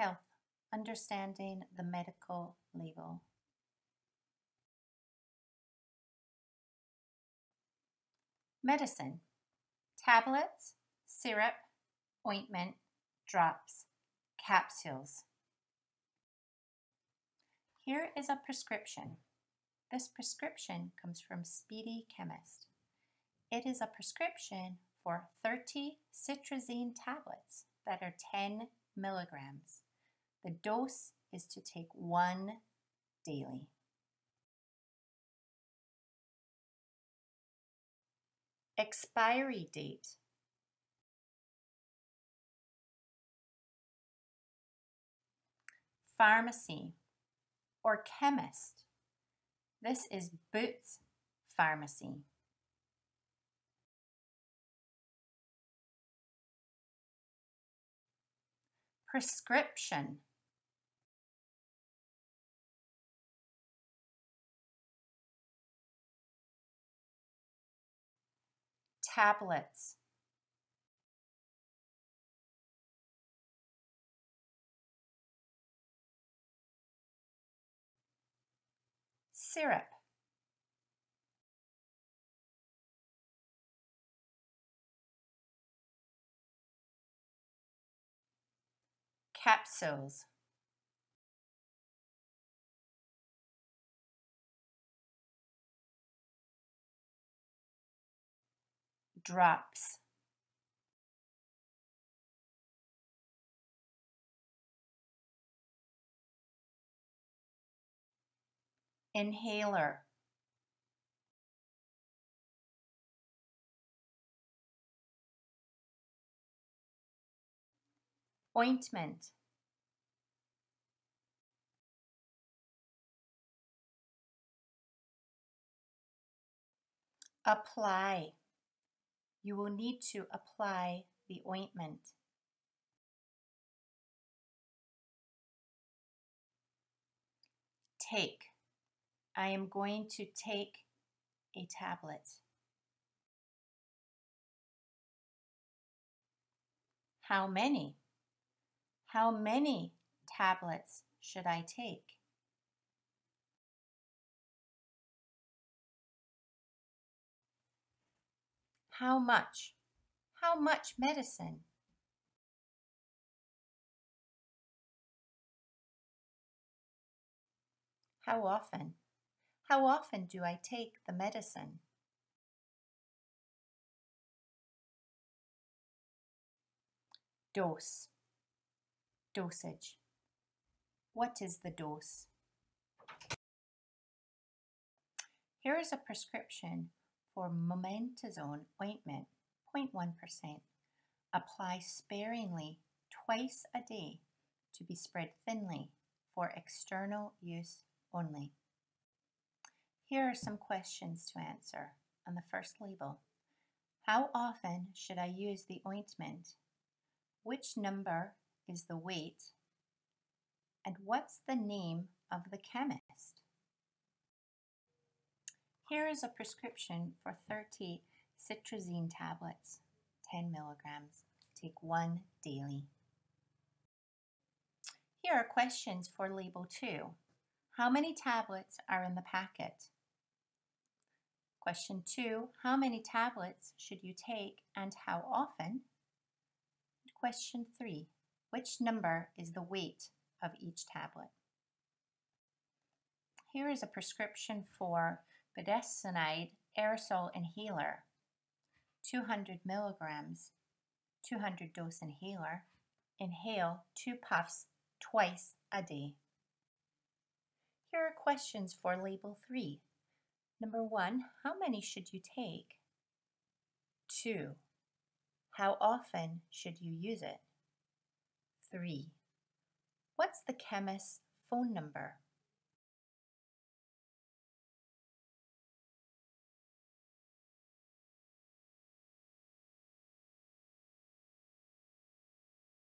Health, understanding the medical label. Medicine, tablets, syrup, ointment, drops, capsules. Here is a prescription. This prescription comes from Speedy Chemist. It is a prescription for 30 cetirizine tablets that are 10 milligrams. The dose is to take one daily. Expiry date. Pharmacy or chemist. This is Boots Pharmacy. Prescription. Tablets. Syrup. Capsules. Drops. Inhaler. Ointment. Apply. You will need to apply the ointment. Take. I am going to take a tablet. How many? How many tablets should I take? How much? How much medicine? How often? How often do I take the medicine? Dose. Dosage. What is the dose? Here is a prescription for mometasone ointment, 0.1%. Apply sparingly twice a day to be spread thinly for external use only. Here are some questions to answer on the first label. How often should I use the ointment? Which number is the weight? And what's the name of the chemist? Here is a prescription for 30 cetirizine tablets, 10 milligrams. Take one daily. Here are questions for label 2. How many tablets are in the packet? Question 2. How many tablets should you take and how often? Question 3. Which number is the weight of each tablet? Here is a prescription for budesonide aerosol inhaler, 200 milligrams, 200 dose inhaler. Inhale two puffs twice a day. Here are questions for label 3. Number 1, how many should you take? 2. How often should you use it? 3. What's the chemist's phone number?